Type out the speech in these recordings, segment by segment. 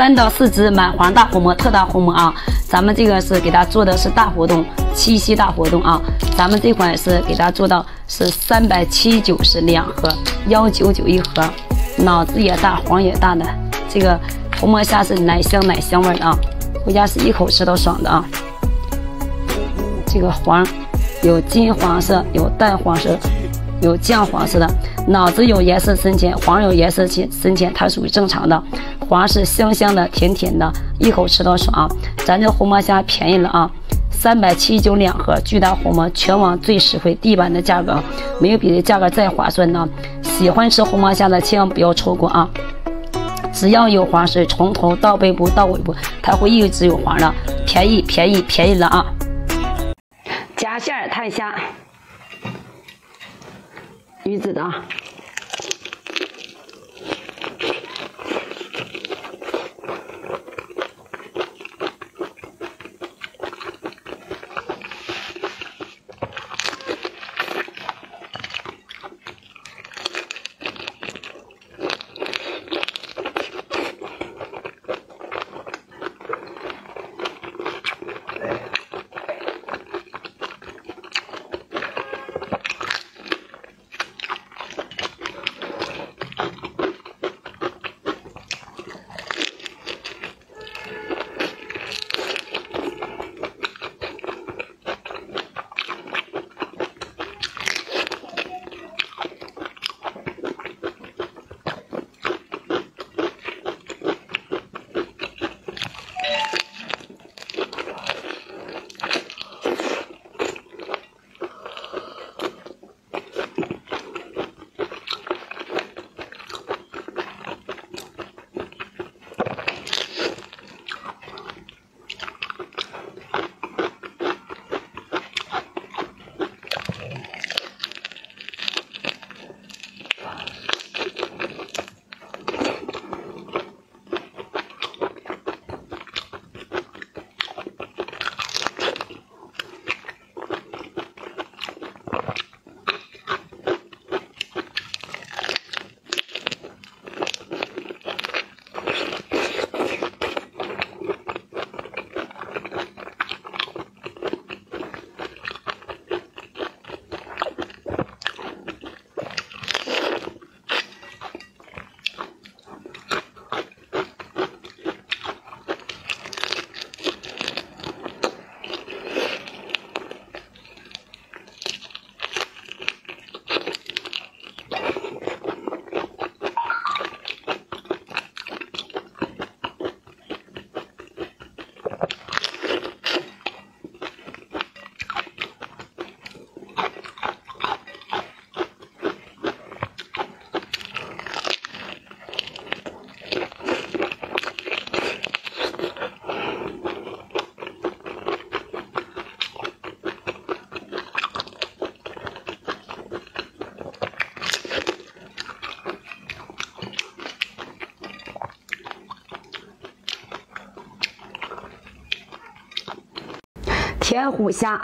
三到四只满黄大红蘑，特大红蘑啊！咱们这个是给大家做的是大活动，七夕大活动啊！咱们这款是给大家做到是三百七九十两盒，幺九九一盒，脑子也大，黄也大的这个红蘑虾是奶香奶香味的啊，回家是一口吃都爽的啊！这个黄有金黄色，有淡黄色。有酱黄色的脑子有颜色深浅，黄有颜色浅深浅，它属于正常的。黄是香香的、甜甜的，一口吃到爽。咱这红毛虾便宜了啊，三百七十九两盒，巨大红毛，全网最实惠，地板的价格，没有比这价格再划算的。喜欢吃红毛虾的千万不要错过啊！只要有黄水，从头到背部到尾部，它会一直有黄的，便宜便宜便宜了啊！夹馅儿太虾。鱼子的啊。田虎虾，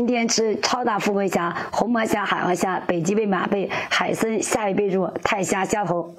今天吃超大富贵虾、红魔虾、海王虾、北极贝、马贝、海参、夏威贝柱、泰虾虾头。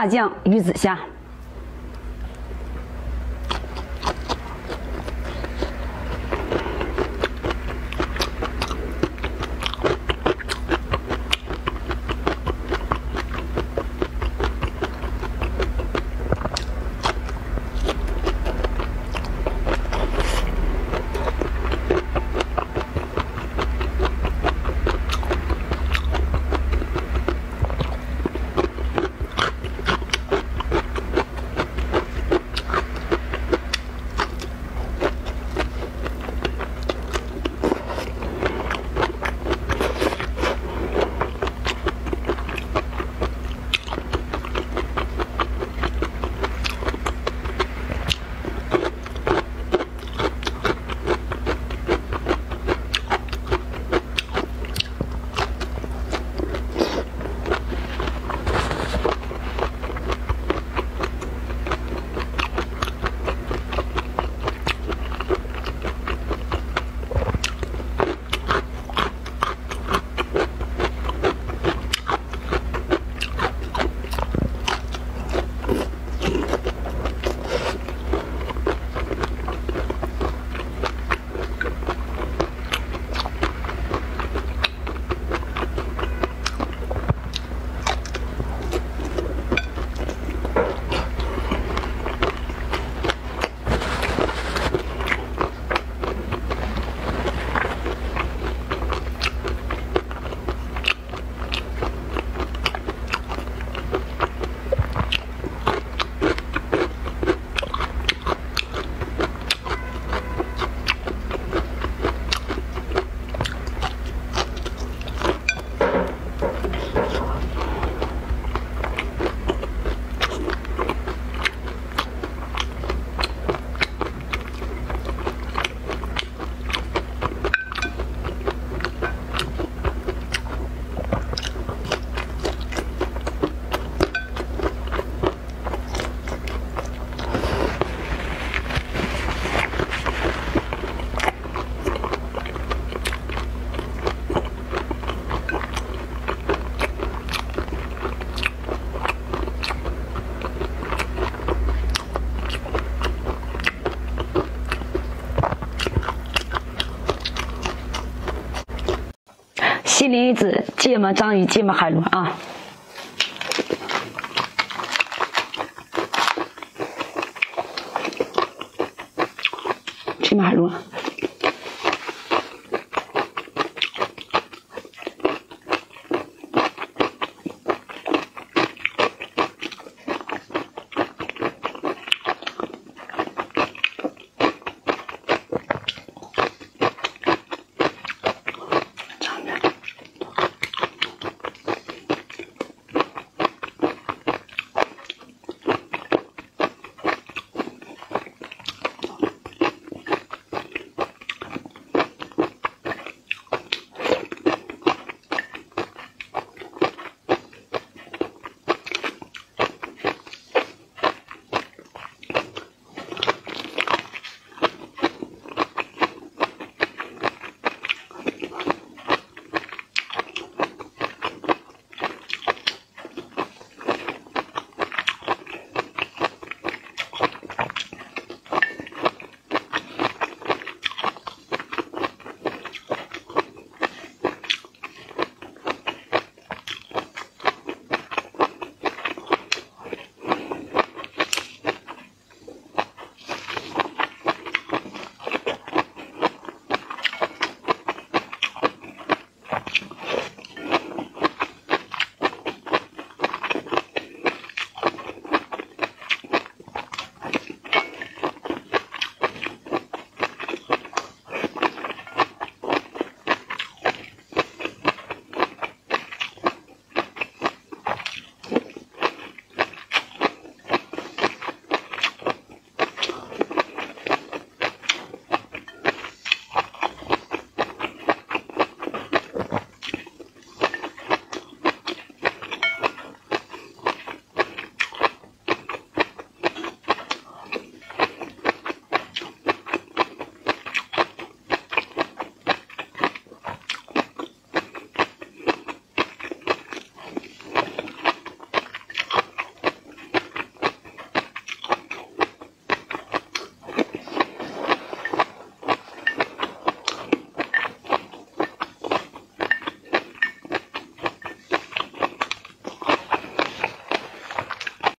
大酱、鱼子虾。西林子芥末章鱼芥末海螺？啊，芥末海螺。